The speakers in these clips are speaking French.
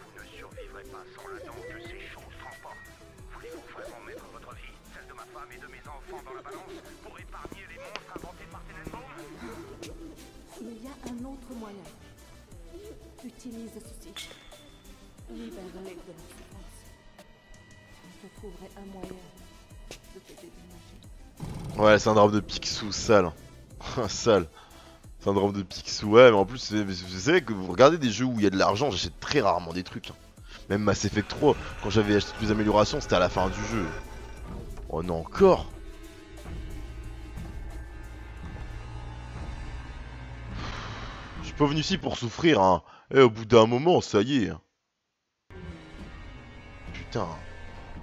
Vous ne survivrez pas sans la danse de ces choses trempants. Voulez-vous vraiment mettre votre vie, celle de ma femme et de mes enfants dans la balance pour épargner les monstres inventés par Tenenbaum Il y a un autre moyen. Utilise ceci. Libère-les de leur souffrance. Je trouverai un moyen de te dédommager. Ouais, syndrome de Picsou, sale. sale. Syndrome de Picsou, ouais, mais en plus, c'est vrai que vous regardez des jeux où il y a de l'argent, j'achète très rarement des trucs. hein. Même Mass Effect 3, quand j'avais acheté toutes les améliorations, c'était à la fin du jeu. Oh non, encore Je suis pas venu ici pour souffrir, hein. Eh, au bout d'un moment, ça y est. Putain.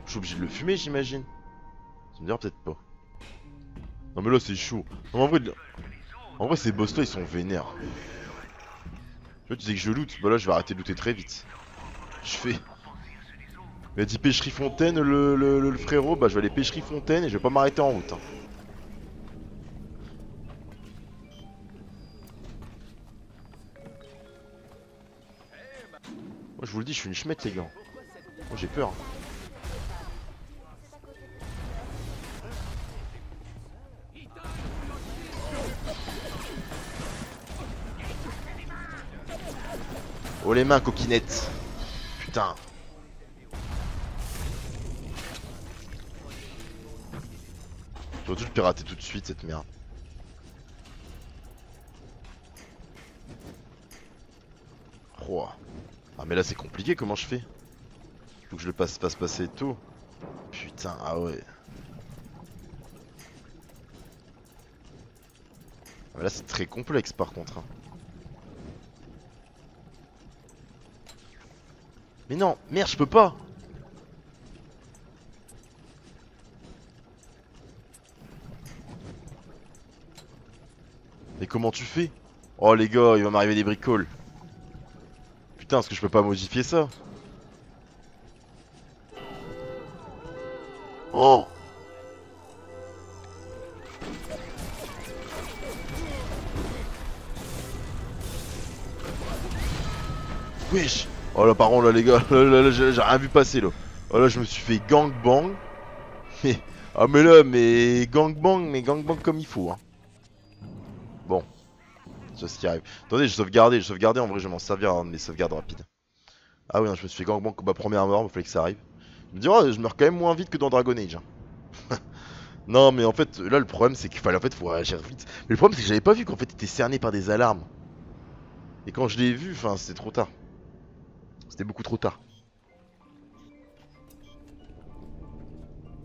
Je suis obligé de le fumer, j'imagine. Ça me dira peut-être pas. Non mais là c'est chaud. Non, en vrai, en vrai ces boss là ils sont vénères. Tu vois, disais que je loot, bah là je vais arrêter de looter très vite. Je fais. Il a dit pêcherie fontaine le, frérot, bah je vais aller pêcherie fontaine et je vais pas m'arrêter en route. hein. Moi je vous le dis, je suis une chmette les gars. Moi j'ai peur. Oh les mains coquinettes Putain J'aurais dû le pirater tout de suite cette merde. Oh. Ah mais là c'est compliqué comment je fais? Faut que je le passe, fasse passer tôt. Putain, ah ouais. Ah, là c'est très complexe par contre. hein. Mais non, merde, je peux pas. Mais comment tu fais? Oh les gars, il va m'arriver des bricoles. Putain, est-ce que je peux pas modifier ça? Oh! Wesh Oh là par contre là les gars, là, là, là, j'ai rien vu passer là. Oh là je me suis fait gangbang. Mais ah mais là mais gangbang mais gangbang comme il faut hein. Bon. C'est ce qui arrive. Attendez, je sauvegardé, je sauvegardé en vrai je vais m'en servir de mes sauvegardes rapides. Ah oui non, je me suis fait gangbang comme ma première mort, il fallait que ça arrive. Je me dis oh je meurs quand même moins vite que dans Dragon Age. hein. non mais en fait là le problème c'est qu'il fallait en fait faut réagir vite. Mais le problème c'est que j'avais pas vu qu'en fait il était cerné par des alarmes. Et quand je l'ai vu, enfin c'était trop tard. C'était beaucoup trop tard.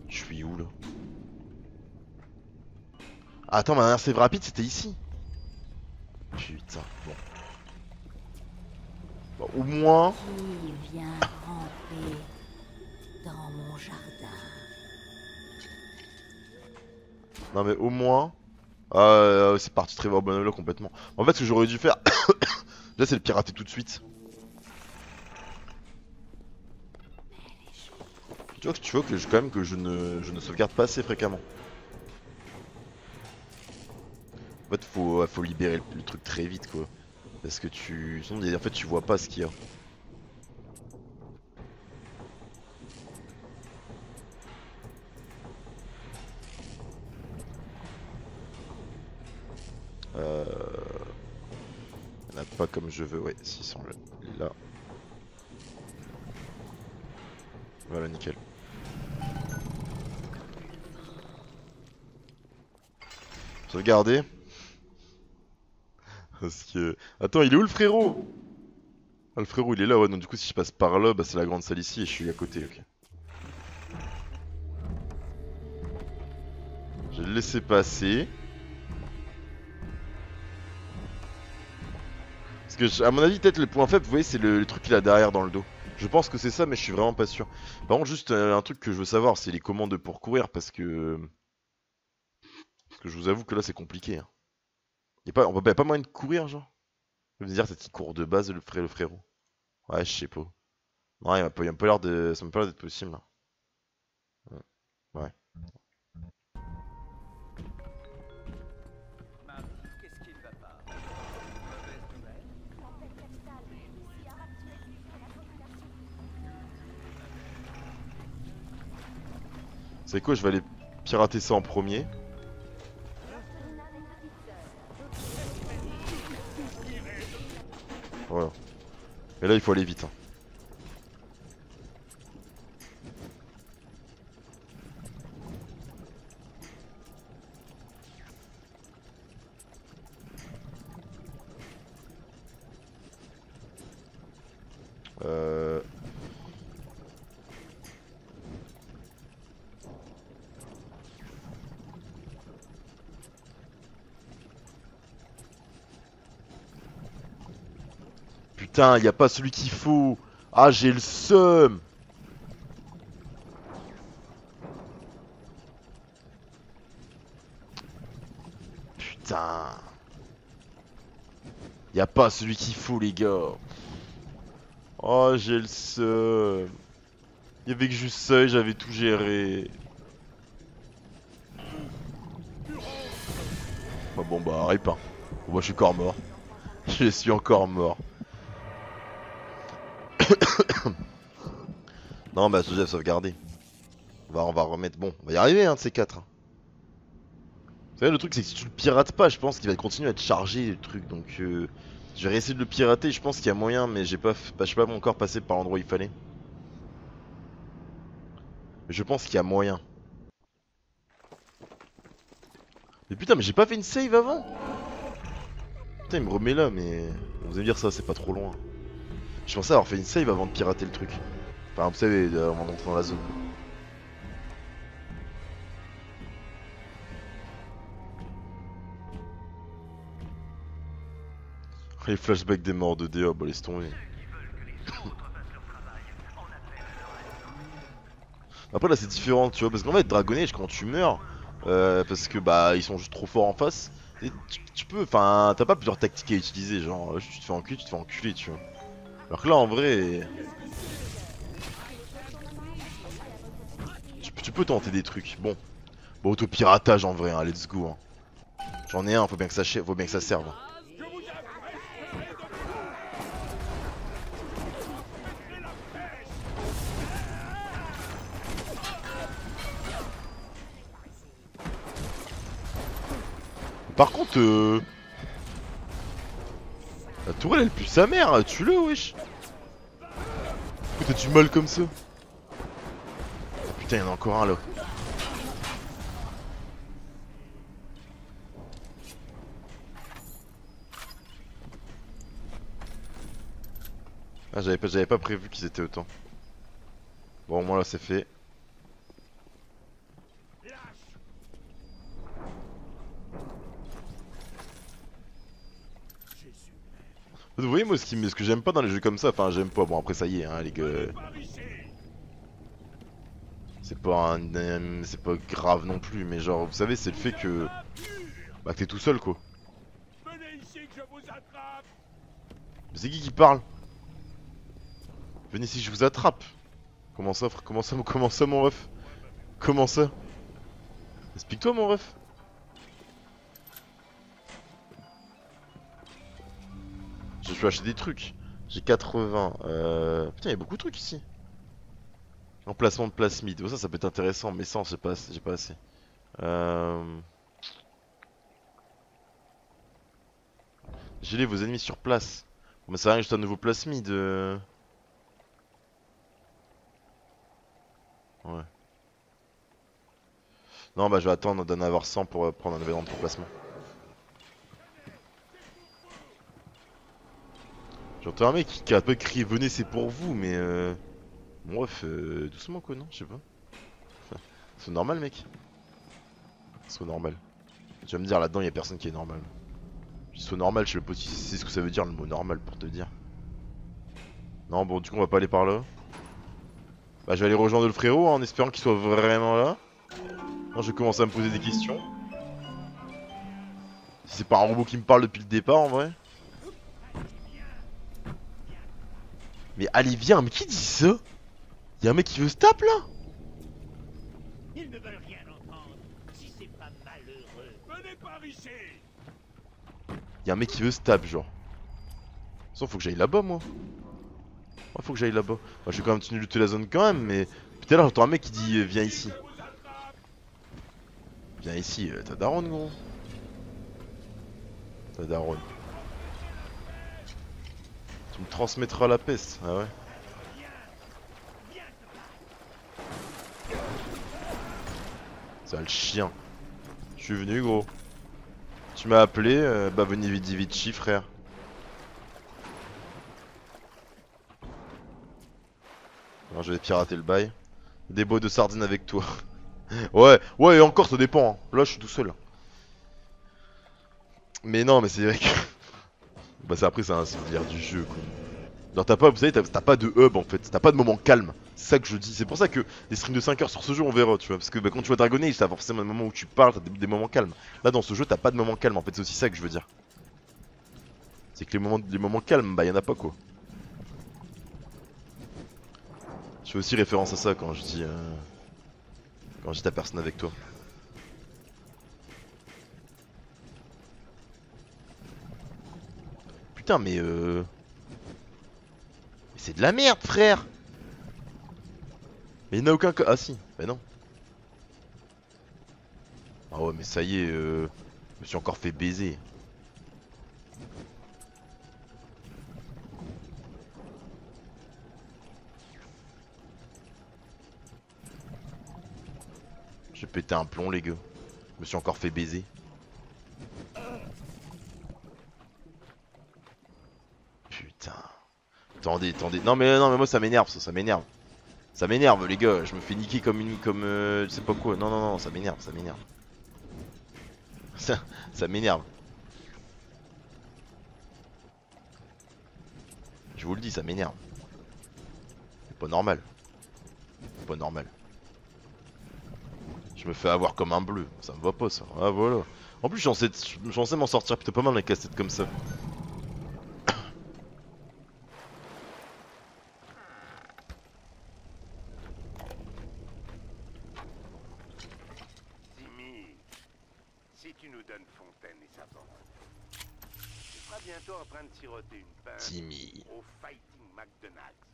Je suis où là? Attends, ma dernière save rapide c'était ici. Putain, bon. Bon, au moins. Qui vient ramper dans mon jardin Non mais au moins. Ah, euh, c'est parti Trevor Bonello complètement. En fait, ce que j'aurais dû faire. Là, c'est le pirater tout de suite. Tu vois que tu vois que je, quand même que je ne, je ne sauvegarde pas assez fréquemment. En fait, faut, faut libérer le, truc très vite quoi. Parce que tu. En fait, tu vois pas ce qu'il y a. Euh... Il a pas comme je veux, ouais, s'ils sont là. là. Voilà, nickel. Sauvegarder. Parce que... Attends, il est où le frérot? Ah, le frérot, il est là, ouais, donc du coup, si je passe par là, bah c'est la grande salle ici et je suis à côté, ok. Je le laisser passer. Parce que, à mon avis, peut-être le point faible, vous voyez, c'est le, le truc qu'il a derrière dans le dos. Je pense que c'est ça, mais je suis vraiment pas sûr. Par contre, juste euh, un truc que je veux savoir, c'est les commandes pour courir, parce que que je vous avoue que là, c'est compliqué. Hein. Y a pas, on pas moyen de courir, genre? Je veux dire, c'est qui court de base, le, le frérot? Ouais, je sais pas. Non, il a pas, pas l'air de... ça m'a pas l'air d'être possible. Là. Ouais. C'est quoi, je vais aller pirater ça en premier. Et là, il faut aller vite. hein. Euh... Putain, a pas celui qu'il faut. Ah, j'ai le seum. Putain. Y a pas celui qu'il faut, les gars. Oh, j'ai le seum. Y avait que juste ça et j'avais tout géré. Bah bon bah rip hein. Bah je suis encore mort. Je suis encore mort. non bah Joseph sauvegarder. On va, on remettre. Bon, on va y arriver hein de ces quatre. hein. Vous savez le truc c'est que si tu le pirates pas, je pense qu'il va continuer à être chargé le truc. Donc euh, je vais réessayer de le pirater, je pense qu'il y a moyen mais j'ai pas, bah, je suis pas encore passé par l'endroit où il fallait. Mais je pense qu'il y a moyen. Mais putain mais j'ai pas fait une save avant? Putain il me remet là mais... Vous allez me dire ça c'est pas trop loin. Je pensais avoir fait une save avant de pirater le truc. Enfin vous savez euh, avant d'entrer dans la zone. Les flashbacks des morts de DA, bah laisse tomber. Après là c'est différent tu vois parce qu'en fait Dragon Age quand tu meurs euh, parce que bah ils sont juste trop forts en face tu, tu peux enfin t'as pas plusieurs tactiques à utiliser genre tu te fais enculer tu te fais enculer tu vois alors que là en vrai tu, peux- tenter des trucs. Bon. Bon autopiratage en vrai hein, let's go hein. j'en ai un faut bien que ça faut bien que ça serve Par contre, euh... Tourelle elle pue sa mère, tue-le wesh. T'as du mal comme ça? Putain y'en a encore un là. Ah j'avais pas, pas prévu qu'ils étaient autant. Bon au moins là c'est fait Vous voyez moi ce, qui, ce que j'aime pas dans les jeux comme ça, enfin j'aime pas, bon après ça y est hein les gars. C'est pas un, c'est pas grave non plus mais genre vous savez c'est le fait que Bah t'es tout seul quoi. C'est qui qui parle? Venez ici je vous attrape. Comment ça frère? Comment ça, comment ça mon ref? Comment ça? Explique-toi mon ref Je peux acheter des trucs J'ai 80 euh... Putain y'a beaucoup de trucs ici Emplacement de plasmide, oh, ça ça peut être intéressant mais ça j'ai pas, j'ai pas assez euh... Gelez vos ennemis sur place Bon, mais ça rien juste un nouveau plasmide. euh. Ouais. Non, bah je vais attendre d'en avoir 100 pour euh, prendre un événement de J'entends un mec qui, a peu crié venez c'est pour vous mais euh... Bon bref, euh, doucement quoi non, je sais pas. C'est normal mec. C'est normal. Tu vas me dire là-dedans il y a personne qui est normal. Soit normal, je sais pas si c'est ce que ça veut dire le mot normal pour te dire. Non, bon, du coup, on va pas aller par là. Bah, je vais aller rejoindre le frérot hein, en espérant qu'il soit vraiment là. Non, je commence à me poser des questions. Si c'est pas un robot qui me parle depuis le départ en vrai. Mais allez, viens, mais qui dit ça? Y'a un mec qui veut se taper là Ils ne veulent rien entendre si c'est pas malheureux. Venez par ici Y'a un mec qui veut se taper, genre. Sauf faut que j'aille là-bas, moi. Faut que j'aille là-bas. Moi, je vais quand même de lutter la zone quand même, mais. Putain, là, j'entends un mec qui dit euh, viens ici. Viens ici, euh, t'as daronne gros. T'as daronne. Tu me transmettras la peste, ah ouais. Sale chien. Je suis venu gros. Tu m'as appelé, euh, bah frère. Alors, je vais pirater le bail. Des bois de sardines avec toi. ouais, ouais, encore ça dépend. hein. Là, je suis tout seul. Mais non, mais c'est vrai que. Bah, c'est après, c'est un souvenir du jeu quoi. Genre, t'as pas, vous savez, t'as pas de hub en fait. T'as pas de moment calme. C'est ça que je dis. C'est pour ça que des streams de 5 heures sur ce jeu, on verra, tu vois. Parce que bah, quand tu vois Dragon Age, t'as forcément un moment où tu parles, t'as des, des moments calmes. Là, dans ce jeu, t'as pas de moment calme en fait. C'est aussi ça que je veux dire. C'est que les moments, les moments calmes, bah, y'en a pas quoi. Je fais aussi référence à ça quand je dis. euh, Quand je dis ta personne avec toi. Putain, mais euh. C'est de la merde, frère! Mais il n'y a aucun. Ah si, bah non. Ah ouais, mais ça y est, euh... je me suis encore fait baiser. J'ai pété un plomb, les gars. Je me suis encore fait baiser. Putain. Attendez, attendez. Non mais non mais moi ça m'énerve ça, ça m'énerve. Ça m'énerve les gars, je me fais niquer comme une comme euh, je sais pas quoi. Non non non, ça m'énerve, ça m'énerve. Ça ça m'énerve. Je vous le dis, ça m'énerve. C'est pas normal. C'est pas normal. Je me fais avoir comme un bleu, ça me va pas ça. Ah voilà. En plus j'en sais, j'en sais m'en sortir plutôt pas mal les cassettes comme ça. Timmy, si tu nous donnes Fontaine et sa bande, tu seras bientôt en train de siroter une pinte Timmy. au Fighting McDonald's.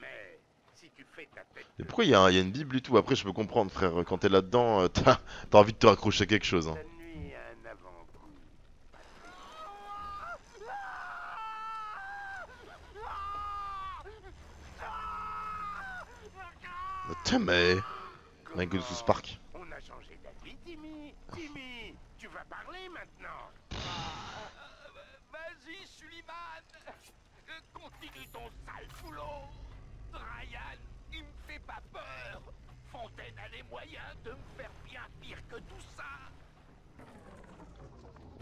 Mais si tu fais ta tête Mais de pourquoi il y, a y a une bible et tout Après je peux comprendre frère, quand t'es là-dedans, euh, t'as t'as envie de te raccrocher à quelque chose. Hein. Putain mais... Michael sous Spark. On a changé d'avis, Timmy. Timmy, tu vas parler maintenant. Vas-y, Sullivan Continue ton sale boulot Ryan, il me fait pas peur. Fontaine a les moyens de me faire bien pire que tout ça.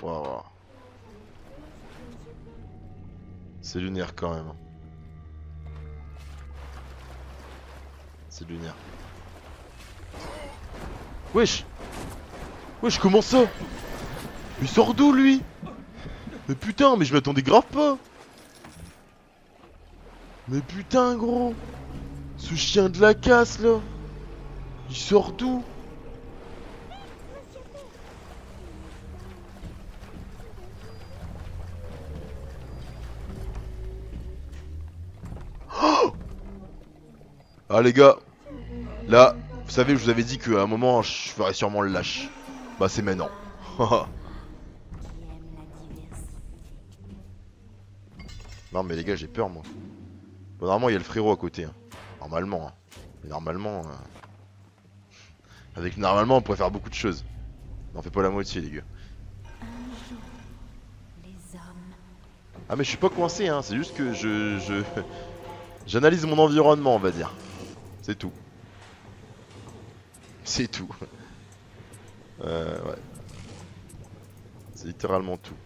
Waouh. C'est lunaire quand même. C'est lunaire. Wesh! Wesh comment ça? Il sort d'où lui? Mais putain mais je m'attendais grave pas. Mais putain gros Ce chien de la casse là Il sort d'où? Ah les gars, là, vous savez, je vous avais dit qu'à un moment, je ferais sûrement le lâche. Bah c'est maintenant. non mais les gars, j'ai peur moi. Bon, normalement, il y a le frérot à côté. hein. Normalement. hein. Normalement... euh, Avec normalement, on pourrait faire beaucoup de choses. N'en fais pas la moitié les gars. Ah mais je suis pas coincé, hein. c'est juste que je... je... J'analyse mon environnement, on va dire. C'est tout. C'est tout. Euh, ouais. C'est littéralement tout.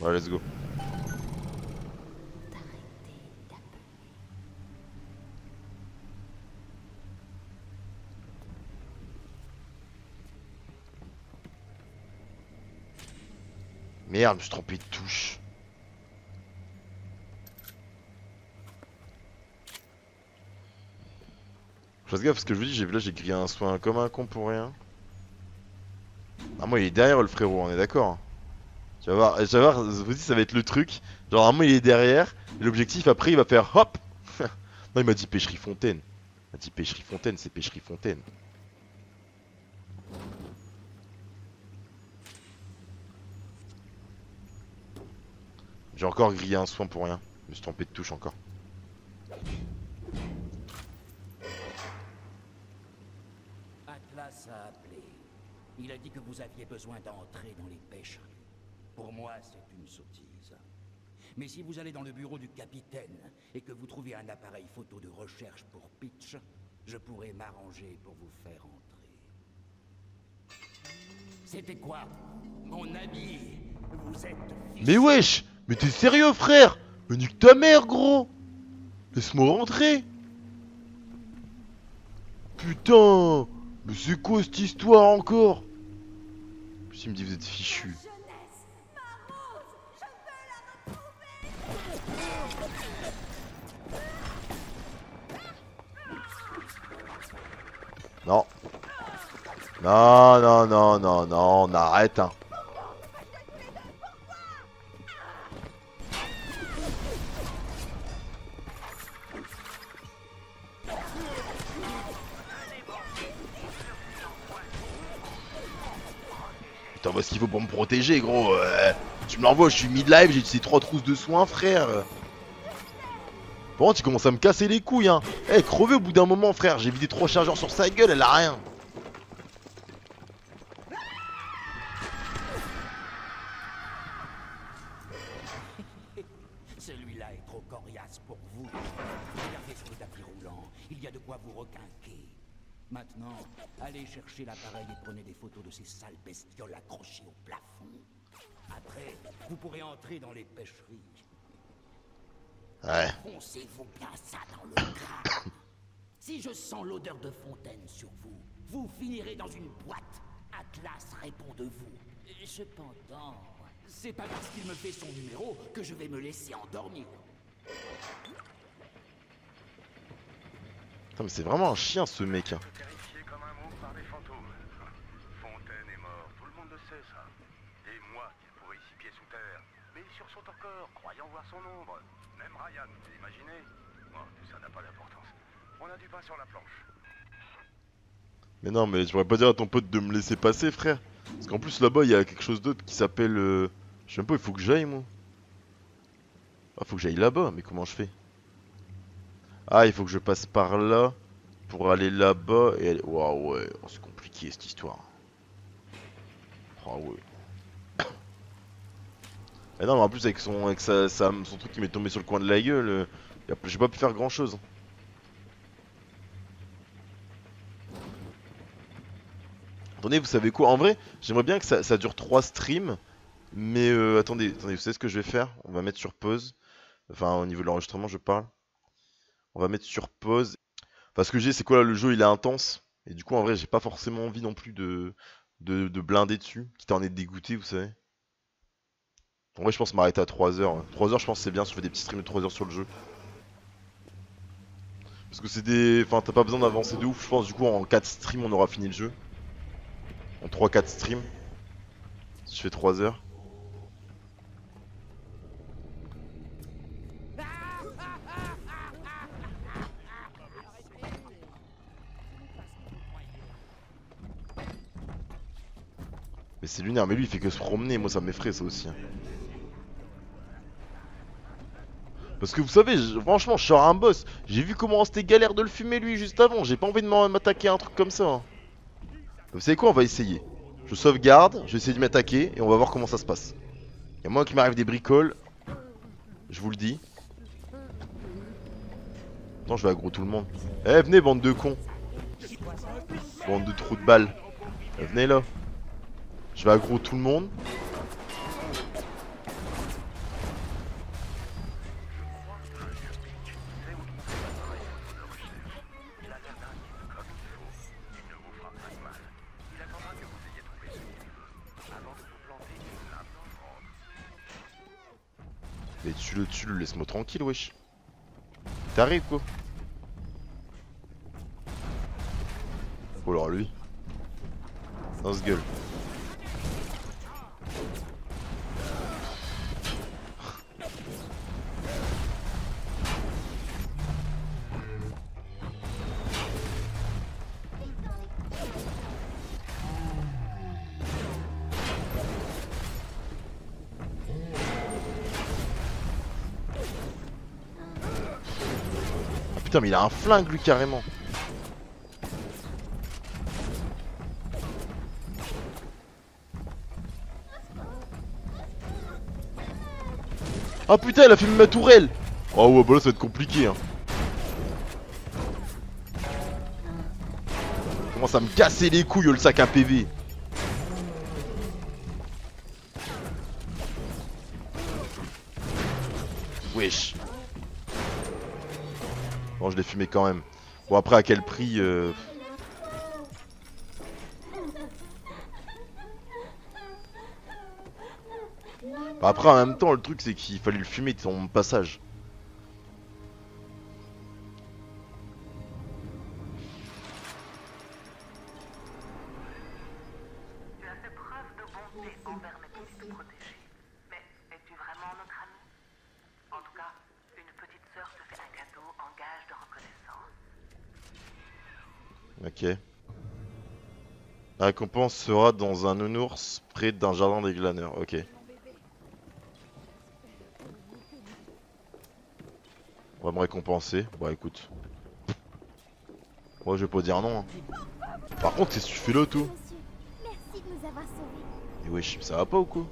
Ouais, let's go. d'arrêter d'appeler. Merde, je suis trompé de touche. Je gaffe parce que je vous dis, j'ai là j'ai crié un soin comme un con pour rien. Ah moi il est derrière le frérot, on est d'accord. hein. Tu vas voir, tu vas voir, ça va être le truc. Genre, normalement, il est derrière. L'objectif, après, il va faire hop Non, il m'a dit pêcherie fontaine. Il m'a dit pêcherie fontaine, c'est pêcherie fontaine. J'ai encore grillé un soin pour rien. Je me suis trompé de touche encore. Atlas a. Il a dit que vous aviez besoin d'entrer dans les pêcheries. Pour moi, c'est une sottise. Mais si vous allez dans le bureau du capitaine et que vous trouvez un appareil photo de recherche pour Pitch, je pourrais m'arranger pour vous faire entrer. C'était quoi Mon ami? Vous êtes... Mais wesh! Mais t'es sérieux, frère? Mais nique ta mère, gros! Laisse-moi rentrer! Putain! Mais c'est quoi cette histoire encore? En plus, il me dit vous êtes fichu. Non. Non, non, non, non, non, on arrête, hein. Qu'il faut pour me protéger, gros. euh. tu me l'envoies, je suis mid-live, j'ai ces trois trousses de soins, frère. Par contre, il commence à me casser les couilles, hein. Eh, crevé au bout d'un moment, frère. J'ai vidé trois chargeurs sur sa gueule, elle a rien. Celui-là est trop coriace pour vous. Regardez sur le tapis roulant. Il y a de quoi vous requinquer. Maintenant, allez chercher l'appareil et prenez des photos de ces sales bestioles accrochées au plafond. Après, vous pourrez entrer dans les pêcheries. Ouais. Foncez-vous bien ça dans le crâne. Si je sens l'odeur de fontaine sur vous, vous finirez dans une boîte. Atlas répond de vous. Cependant, c'est pas parce qu'il me fait son numéro que je vais me laisser endormir. Putain, mais c'est vraiment un chien, ce mec. hein. Mais non, mais je pourrais pas dire à ton pote de me laisser passer, frère. Parce qu'en plus, là-bas, il y a quelque chose d'autre qui s'appelle... euh, Je sais même pas, il faut que j'aille, moi. Ah, faut que j'aille là-bas, mais comment je fais? Ah, il faut que je passe par là pour aller là-bas et aller... Waouh, ouais, oh, c'est compliqué, cette histoire. Ah ouais. Et non, mais en plus, avec son, avec sa, son truc qui m'est tombé sur le coin de la gueule, euh, j'ai pas pu faire grand-chose. Attendez, vous savez quoi? En vrai, j'aimerais bien que ça, ça dure 3 streams. Mais euh, attendez, attendez, vous savez ce que je vais faire? On va mettre sur pause. Enfin, au niveau de l'enregistrement, je parle. On va mettre sur pause. Parce que j'ai, c'est quoi là, le jeu il est intense. Et du coup, en vrai, j'ai pas forcément envie non plus de, de, de blinder dessus. Quitte à en être dégoûté, vous savez. En vrai, je pense m'arrêter à 3h. 3h, je pense c'est bien si je fais des petits streams de 3h sur le jeu. Parce que c'est des. Enfin, t'as pas besoin d'avancer de ouf. Je pense, du coup, en 4 streams, on aura fini le jeu. En 3-4 streams. Si je fais 3 heures. Mais c'est lunaire, mais lui il fait que se promener, moi ça m'effraie ça aussi. hein. Parce que vous savez, franchement, je sors un boss. J'ai vu comment c'était galère de le fumer lui juste avant. J'ai pas envie de m'attaquer à un truc comme ça. hein. Vous savez quoi, on va essayer. Je sauvegarde, je vais essayer de m'attaquer et on va voir comment ça se passe. Y'a moi qui m'arrive des bricoles. Je vous le dis. Non, je vais aggro tout le monde. Eh, venez, bande de cons. Bande de trous de balles. Eh, venez là. Je vais aggro tout le monde. Mais tu le tu le laisse-moi tranquille, wesh. T'arrives quoi Oh alors lui. Dans ce gueule. Mais il a un flingue lui carrément. Ah putain, elle a fait ma tourelle Oh ouais, bah là ça va être compliqué hein. Commence à me casser les couilles le sac à PV. Wesh. Bon, je l'ai fumé quand même. Bon, après, à quel prix euh... bah, Après, en même temps, le truc, c'est qu'il fallait le fumer de son passage. La récompense sera dans un nounours près d'un jardin des glaneurs. Ok. On va me récompenser. Bah écoute. Moi je vais pas dire non. hein. Par contre, qu'est-ce que tu fais là tout. Et wesh, ça va pas ou quoi?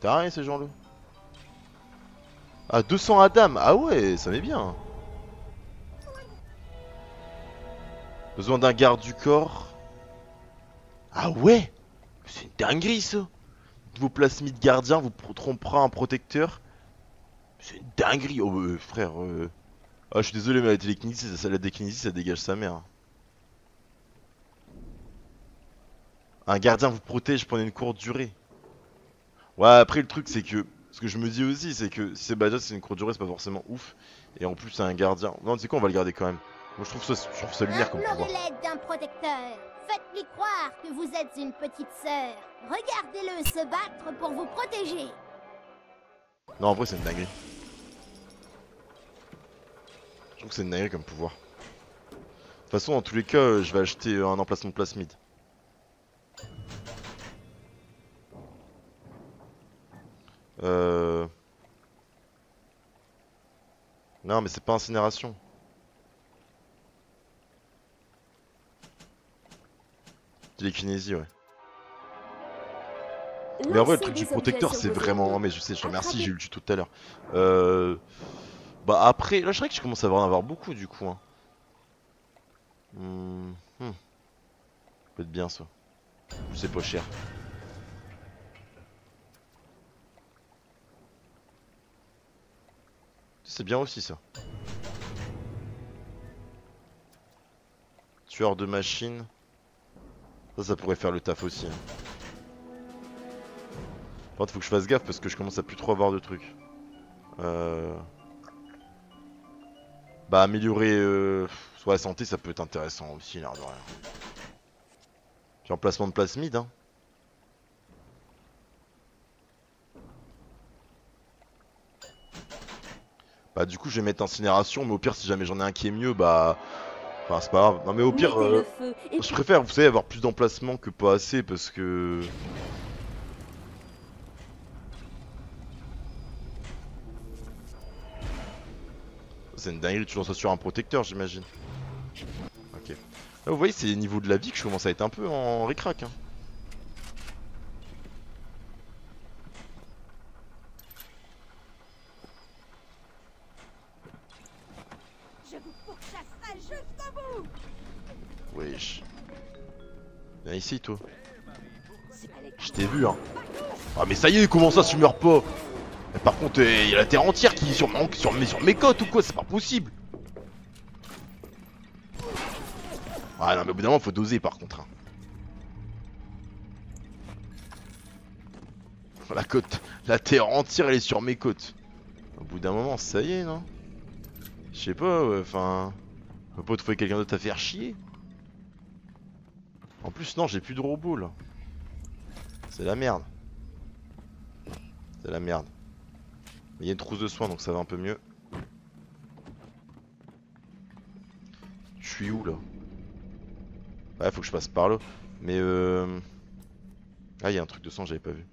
T'as rien ces gens-là? Ah 200 Adam Ah ouais, ça m'est bien Besoin d'un garde du corps Ah ouais C'est une dinguerie ça Vos plasmides gardiens vous trompera un protecteur C'est une dinguerie Oh euh, frère euh... Ah je suis désolé mais la télékinésie, ça, la dékinésie ça dégage sa mère Un gardien vous protège pendant une courte durée. Ouais, après le truc c'est que ce que je me dis aussi c'est que si c'est Badger c'est une courte durée, c'est pas forcément ouf. Et en plus c'est un gardien. Non, tu sais quoi, on va le garder quand même. Moi je trouve ça, je trouve ça lunaire comme pouvoir. Implorez l'aide d'un protecteur. Faites-lui croire que vous êtes une petite sœur. Regardez-le se battre pour vous protéger. Non, en vrai c'est une dinguerie. Je trouve que c'est une dinguerie comme pouvoir. De toute façon, dans tous les cas, euh, je vais acheter euh, un emplacement de plasmide. Euh... Non, mais c'est pas incinération. Télékinésie, ouais. Mais en vrai, le truc du protecteur, c'est vraiment. Mais je sais, je te remercie, j'ai eu le tout à l'heure. Euh. Bah après, là, je dirais que je commence à en avoir beaucoup du coup. Hein. Hmm, hmm. Peut être bien ça. C'est pas cher. C'est bien aussi ça. Tueur de machine. Ça, ça pourrait faire le taf aussi. hein. Par contre, faut que je fasse gaffe parce que je commence à plus trop avoir de trucs. Euh... Bah, améliorer euh... soit la santé, ça peut être intéressant aussi, l'air de rien. Puis emplacement de plasmide, hein. Bah, du coup, je vais mettre incinération, mais au pire, si jamais j'en ai un qui est mieux, bah. Enfin, c'est pas grave. Non, mais au pire. Euh, je préfère, vous savez, avoir plus d'emplacement que pas assez parce que. C'est une dinguerie, tu lances ça sur un protecteur, j'imagine. Ok. Là, vous voyez, c'est les niveaux de la vie que je commence à être un peu en ricrac. Hein. Je vous pourchasserai jusqu'au bout. Wesh. Viens ici, toi. Je t'ai vu, hein. Ah, mais ça y est, comment ça, tu meurs pas? Mais Par contre, il y a la terre entière qui est sur, sur, mes, sur mes côtes ou quoi? C'est pas possible Ah non, mais au bout d'un moment, faut doser par contre. hein. La côte, la terre entière, elle est sur mes côtes. Au bout d'un moment, ça y est, non? Je sais pas, ouais, enfin... On peut pas trouver quelqu'un d'autre à faire chier En plus, non, j'ai plus de robots, là. C'est la merde. C'est la merde. Mais il y a une trousse de soins, donc ça va un peu mieux. Je suis où, là? Ouais, faut que je passe par là. Mais euh... Ah, il y a un truc de sang, j'avais pas vu.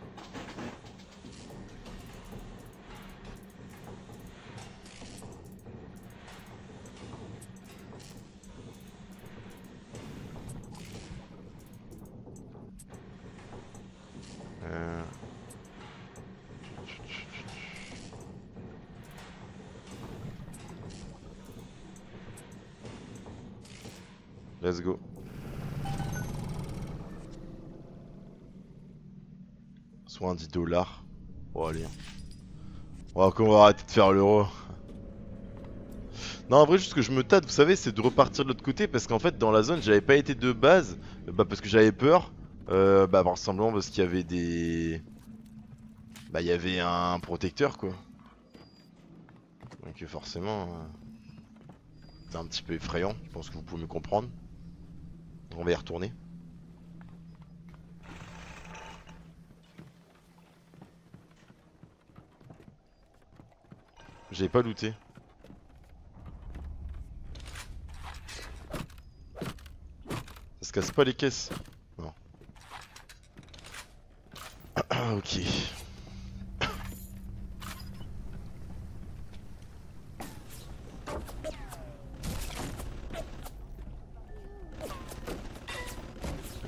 90 dollars. Bon, allez. On on va arrêter de faire l'euro. Non, en vrai, juste que je me tâte, vous savez, c'est de repartir de l'autre côté parce qu'en fait, dans la zone, j'avais pas été de base. Bah, parce que j'avais peur. Euh, bah, simplement parce qu'il y avait des. Bah, il y avait un protecteur quoi. Donc, forcément. Euh, c'est un petit peu effrayant, je pense que vous pouvez me comprendre. On va y retourner. J'avais pas looté Ça se casse pas les caisses Non. ok.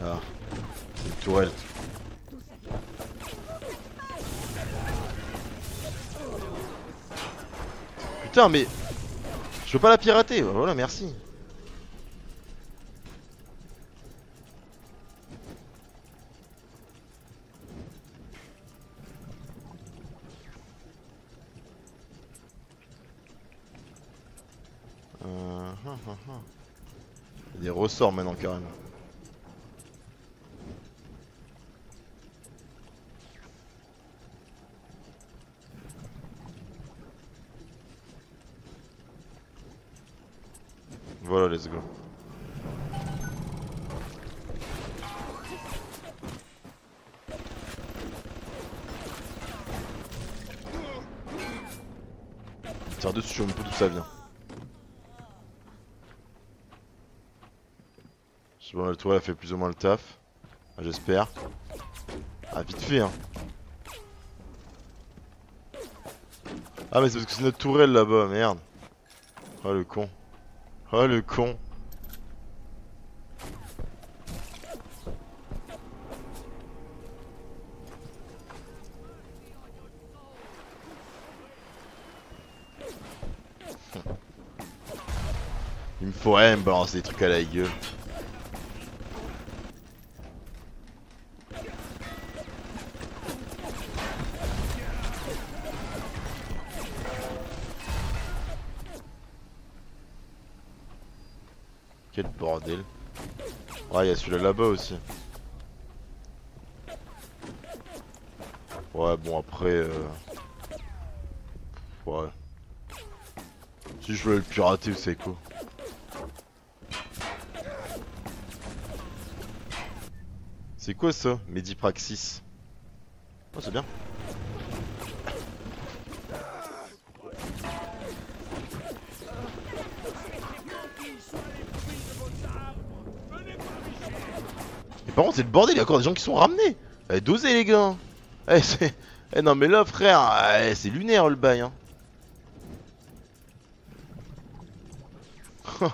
Ah, c'est une tourelle. Mais Je veux pas la pirater, voilà merci. Euh. Il y a des ressorts maintenant carrément. Voilà, let's go. Tire dessus, je sais pas d'où ça vient. Je pas, le toit a fait plus ou moins le taf. Ah, J'espère. Ah, vite fait, hein. Ah, mais c'est parce que c'est notre tourelle là-bas, merde. Oh le con. Oh le con. Il me faut rien me balancer des trucs à la gueule. Quel bordel. Ouais, il y a celui-là là-bas aussi. Ouais, bon, après. Euh... Ouais. Si je voulais le pirater, savez quoi. C'est quoi ça? Medipraxis Oh, c'est bien. Par contre, c'est le bordel, il y a encore des gens qui sont ramenés. Eh, dosez les gars. Eh, c'est. Eh, non, mais là, frère, eh, c'est lunaire le bail. Hein.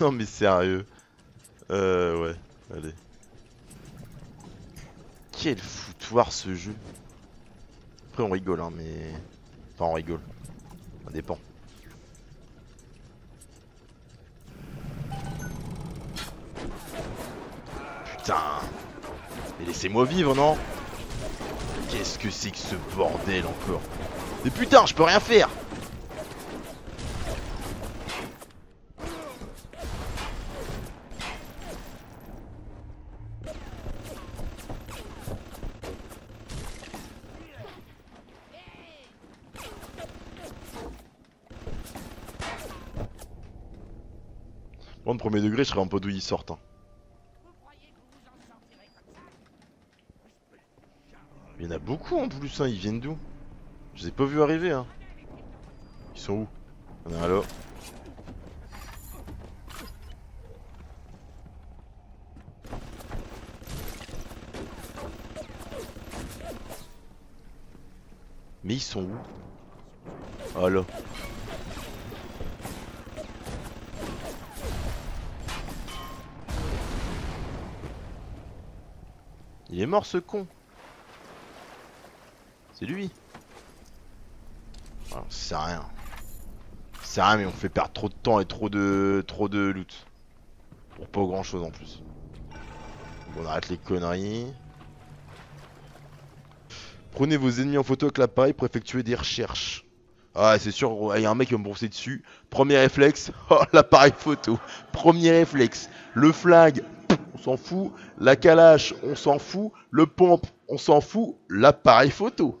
non, mais sérieux. Euh, ouais, allez. Quel foutoir ce jeu. Après, on rigole, hein, mais. Enfin, on rigole. Ça dépend. Putain. Mais laissez-moi vivre, non? Qu'est-ce que c'est que ce bordel encore? Mais putain, je peux rien faire. Bon, de premier degré, je serais un peu d'où ils sortent. Il y en a beaucoup en plus, hein. ils viennent d'où? Je les ai pas vus arriver. Hein. Ils sont où? En a un là. Mais ils sont où? Ah là. Il est mort ce con. C'est lui. Ah, sert à rien. À rien mais on fait perdre trop de temps et trop de trop de loot. Pour pas grand chose en plus. Bon, on arrête les conneries. Prenez vos ennemis en photo avec l'appareil pour effectuer des recherches. Ah, c'est sûr, il y a un mec qui va me brosser dessus. Premier réflexe, oh, l'appareil photo. Premier réflexe, le flag, on s'en fout. La calache, on s'en fout. Le pompe, on s'en fout. L'appareil photo.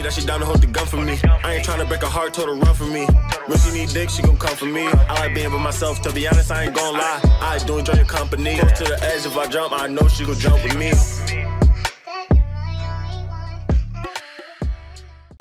Me that she down to hold the gun for me. I ain't tryna break a heart, told her run for me. When she need dick, she gon' come for me. I like being with myself, to be honest, I ain't gon' lie. I do enjoy your company. Close to the edge, if I jump, I know she gon' jump with me.